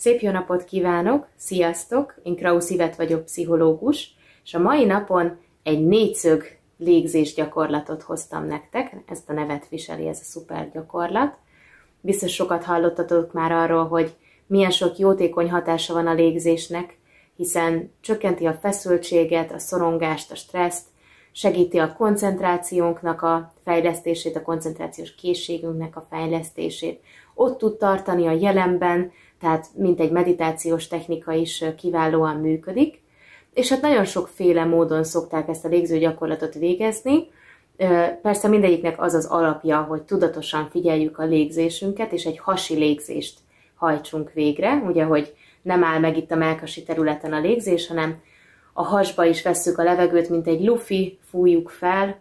Szép jó napot kívánok! Sziasztok! Én Krausz Ivet vagyok, pszichológus, és a mai napon egy négyszög légzés gyakorlatot hoztam nektek. Ezt a nevet viseli ez a szuper gyakorlat. Biztos sokat hallottatok már arról, hogy milyen sok jótékony hatása van a légzésnek, hiszen csökkenti a feszültséget, a szorongást, a stresszt, segíti a koncentrációnknak a fejlesztését, a koncentrációs készségünknek a fejlesztését. Ott tud tartani a jelenben, tehát mint egy meditációs technika is kiválóan működik. És hát nagyon sokféle módon szokták ezt a légző gyakorlatot végezni. Persze mindegyiknek az az alapja, hogy tudatosan figyeljük a légzésünket, és egy hasi légzést hajtsunk végre, ugye, hogy nem áll meg itt a melkasi területen a légzés, hanem a hasba is vesszük a levegőt, mint egy lufi, fújjuk fel,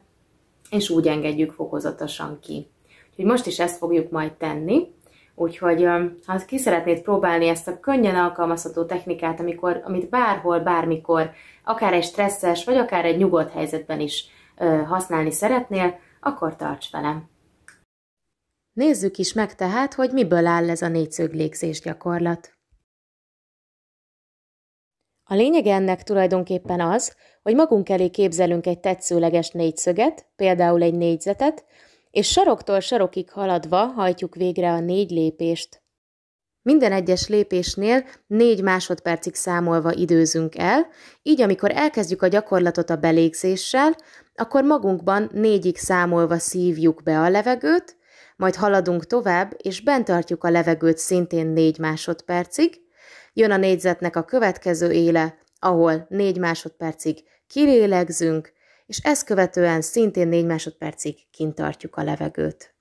és úgy engedjük fokozatosan ki. Úgyhogy most is ezt fogjuk majd tenni. Úgyhogy ha ki szeretnéd próbálni ezt a könnyen alkalmazható technikát, amikor, amit bárhol, bármikor, akár egy stresszes, vagy akár egy nyugodt helyzetben is használni szeretnél, akkor tarts velem. Nézzük is meg tehát, hogy miből áll ez a négyszög légzés gyakorlat. A lényege ennek tulajdonképpen az, hogy magunk elé képzelünk egy tetszőleges négyszöget, például egy négyzetet, és saroktól sarokig haladva hajtjuk végre a négy lépést. Minden egyes lépésnél négy másodpercig számolva időzünk el, így amikor elkezdjük a gyakorlatot a belégzéssel, akkor magunkban négyig számolva szívjuk be a levegőt, majd haladunk tovább, és bent tartjuk a levegőt szintén négy másodpercig, jön a négyzetnek a következő éle, ahol négy másodpercig kilélegzünk, és ezt követően szintén 4 másodpercig kint tartjuk a levegőt.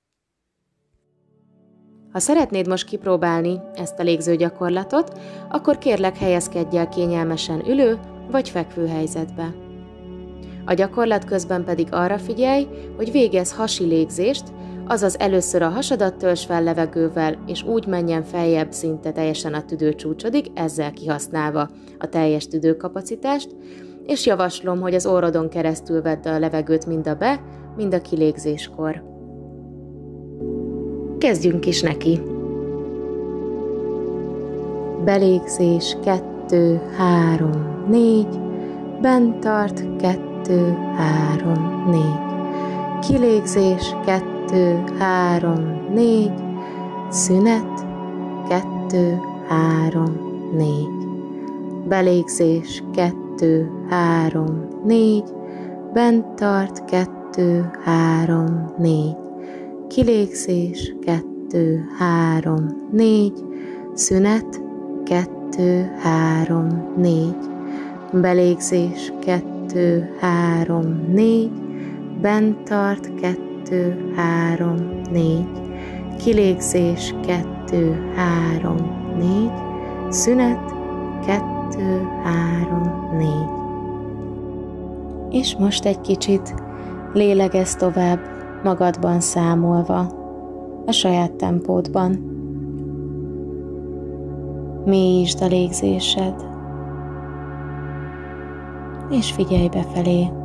Ha szeretnéd most kipróbálni ezt a légző gyakorlatot, akkor kérlek helyezkedj el kényelmesen ülő vagy fekvő helyzetbe. A gyakorlat közben pedig arra figyelj, hogy végez hasi légzést, azaz először a hasadat törzs fel levegővel, és úgy menjen feljebb szinte teljesen a tüdőcsúcsodig, ezzel kihasználva a teljes tüdőkapacitást, és javaslom, hogy az orrodon keresztül vedd a levegőt mind a be, mind a kilégzéskor. Kezdjünk is neki. Belégzés 2, 3, 4, bent tart 2, 3, 4. Kilégzés 2, 3, 4, szünet 2, 3, 4. Belégzés 2, kettő, három, négy, bent tart, kettő, három, négy, kilégzés, kettő, három, négy, szünet, kettő, három, négy, belégzés, kettő, három, négy, bent tart, kettő, három, négy, kilégzés, kettő, három, négy, szünet, kettő, kettő, három, négy. És most egy kicsit lélegez tovább, magadban számolva, a saját tempódban. Mélyítsd a légzésed, és figyelj befelé.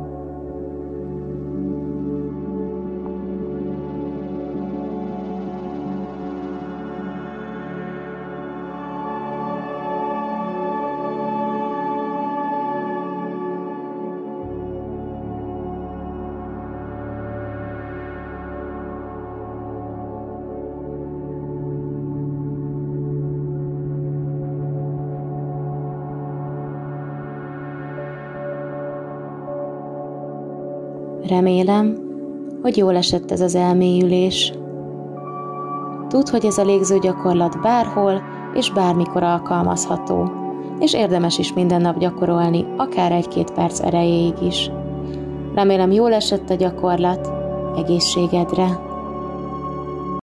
Remélem, hogy jól esett ez az elmélyülés. Tudd, hogy ez a légző gyakorlat bárhol és bármikor alkalmazható, és érdemes is minden nap gyakorolni, akár egy-két perc erejéig is. Remélem jól esett a gyakorlat, egészségedre!